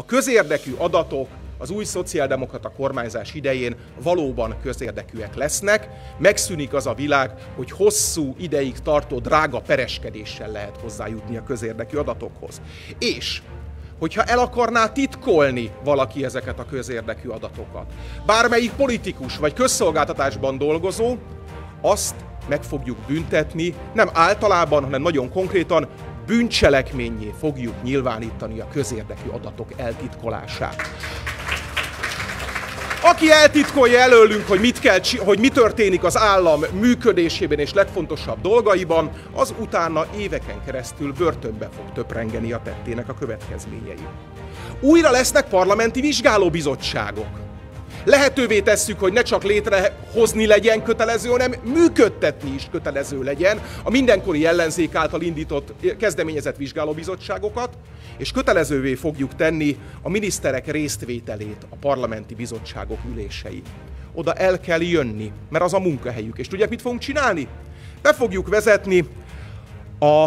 a közérdekű adatok az új szociáldemokrata kormányzás idején valóban közérdekűek lesznek, megszűnik az a világ, hogy hosszú ideig tartó drága pereskedéssel lehet hozzájutni a közérdekű adatokhoz. És hogyha el akarná titkolni valaki ezeket a közérdekű adatokat, bármelyik politikus vagy közszolgáltatásban dolgozó, azt meg fogjuk büntetni, nem általában, hanem nagyon konkrétan bűncselekményé fogjuk nyilvánítani a közérdekű adatok eltitkolását. Aki eltitkolja előlünk, hogy, mit kell, hogy mi történik az állam működésében és legfontosabb dolgaiban, az utána éveken keresztül börtönbe fog töprengeni a tettének a következményei. Újra lesznek parlamenti vizsgálóbizottságok. Lehetővé tesszük, hogy ne csak létrehozni legyen kötelező, hanem működtetni is kötelező legyen a mindenkori ellenzék által indított kezdeményezett vizsgálóbizottságokat, és kötelezővé fogjuk tenni a miniszterek résztvételét a parlamenti bizottságok ülései. Oda el kell jönni, mert az a munkahelyük. És tudják, mit fogunk csinálni? Be fogjuk vezetni a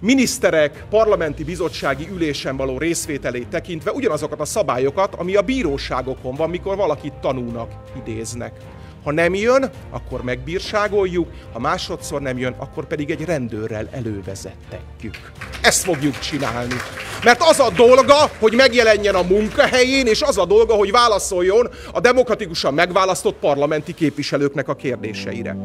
miniszterek parlamenti bizottsági ülésen való részvételét tekintve ugyanazokat a szabályokat, ami a bíróságokon van, mikor valakit tanúnak idéznek. Ha nem jön, akkor megbírságoljuk, ha másodszor nem jön, akkor pedig egy rendőrrel elővezettetjük. Ezt fogjuk csinálni. Mert az a dolga, hogy megjelenjen a munkahelyén, és az a dolga, hogy válaszoljon a demokratikusan megválasztott parlamenti képviselőknek a kérdéseire.